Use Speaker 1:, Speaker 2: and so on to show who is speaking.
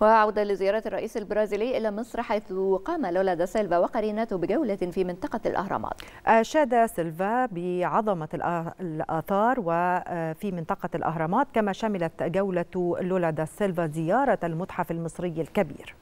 Speaker 1: وعودة لزيارة الرئيس البرازيلي إلى مصر حيث قام لولا دا سيلفا وقرينته بجولة في منطقة الأهرامات.
Speaker 2: آه، أشاد سيلفا بعظمة الآثار وفي آه، منطقة الأهرامات كما شملت جولة لولا دا سيلفا زيارة المتحف المصري الكبير.